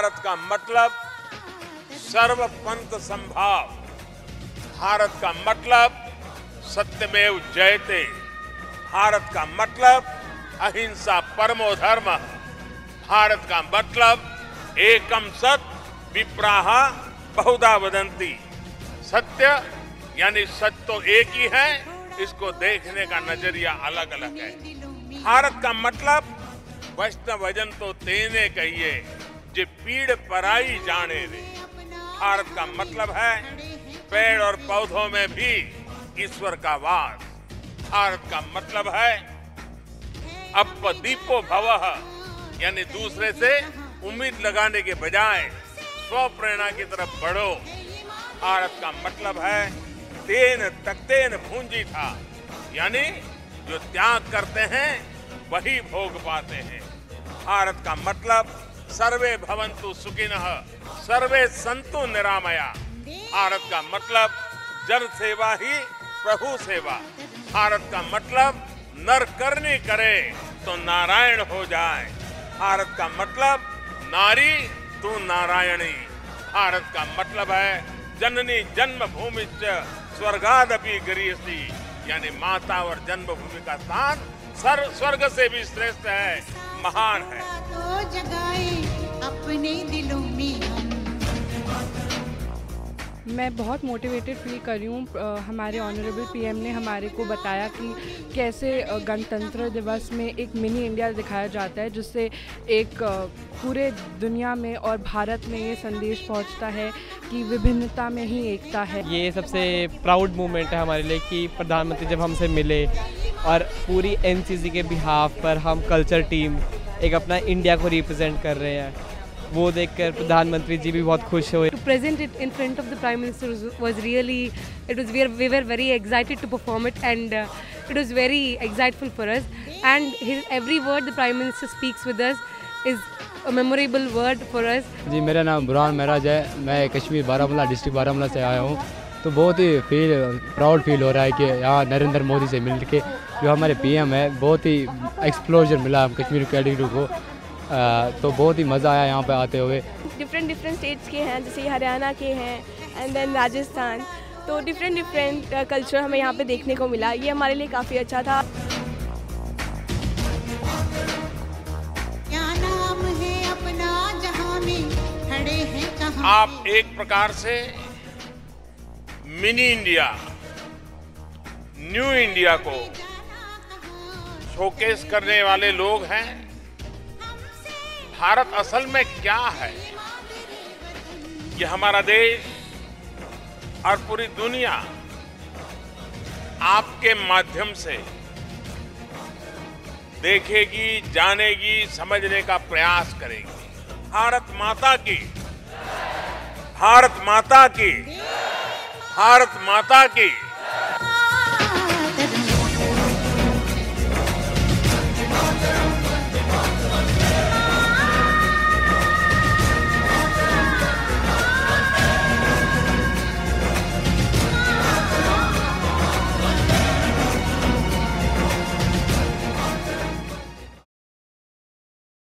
भारत का मतलब सर्वपंथ संभाव। भारत का मतलब सत्यमेव जयते। भारत का मतलब अहिंसा परमो धर्म। भारत का मतलब एकम सत विप्राह बहुधा वदंती। सत्य यानी सत्य तो एक ही है, इसको देखने का नज़रिया अलग अलग है। भारत का मतलब वैष्णव वज़न तो तेने कहिए। जे पीड़ पराई जाने रे भारत का मतलब है पेड़ और पौधों में भी ईश्वर का वास। भारत का मतलब है अप दीपो भव यानी दूसरे से उम्मीद लगाने के बजाय स्व प्रेरणा की तरफ़ बढ़ो। भारत का मतलब है तेन तकतेन भूंजी था। यानी जो त्याग करते हैं वही भोग पाते हैं। भारत का मतलब सर्वे भवंतु सुखिनः, सर्वे संतु निरामया। भारत का मतलब जन सेवा ही प्रभु सेवा। भारत का मतलब नर करनी करे तो नारायण हो जाए। भारत का मतलब नारी तू नारायणी। भारत का मतलब है, जननी जन्मभूमि स्वर्गादपि गरीयसी यानी माता और जन्मभूमि का स्थान सर, स्वर्ग से भी श्रेष्ठ है, महान है। जगाए अपने दिलों में हम। मैं बहुत मोटिवेटेड फील कर रही हूँ हमारे ऑनरेबल पीएम ने हमारे को बताया कि कैसे गणतंत्र दिवस में एक मिनी इंडिया दिखाया जाता है जिससे एक पूरे दुनिया में और भारत में ये संदेश पहुँचता है कि विभिन्नता में ही एकता है। ये सबसे प्राउड मोमेंट है हमारे लिए कि प्रधानमंत्री जब हमसे मिले और पूरी एनसीसी के बिहाफ पर हम कल्चर टीम एक अपना इंडिया को रिप्रेजेंट कर रहे हैं। वो देखकर प्रधानमंत्री जी भी बहुत खुश हुए। To present it in front of the prime minister was really it was we we were very excited to perform it and it was very exciteful for us and every word the prime minister speaks with us is a memorable word for us जी मेरा नाम बुरहान महराज है। मैं Kashmir Baramulla district Baramulla से आया हूँ। तो बहुत ही feel proud feel हो रहा है कि यहाँ नरेंद्र मोदी से मिल के जो हमारे पीएम है बहुत ही एक्सप्लोजर मिला हम कश्मीर कैडेटों को। आ, तो बहुत ही मज़ा आया यहाँ पे आते हुए। डिफरेंट डिफरेंट स्टेट्स के हैं जैसे हरियाणा के हैं एंड देन राजस्थान। तो डिफरेंट डिफरेंट कल्चर हमें यहाँ पे देखने को मिला। ये हमारे लिए काफ़ी अच्छा था। क्या नाम है अपना जहाँ में खड़े हैं कहाँ आप एक प्रकार से मिनी इंडिया, न्यू इंडिया को शोकेस करने वाले लोग हैं। भारत असल में क्या है? ये हमारा देश और पूरी दुनिया आपके माध्यम से देखेगी, जानेगी, समझने का प्रयास करेगी। भारत माता की, भारत माता की। भारत माता की।